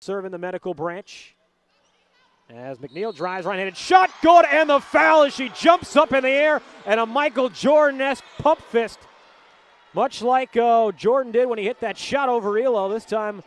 serving the medical branch. As McNeal drives right-handed shot, good, and the foul as she jumps up in the air, and a Michael Jordan-esque pump fist, much like uh, Jordan did when he hit that shot over Ehlo. This time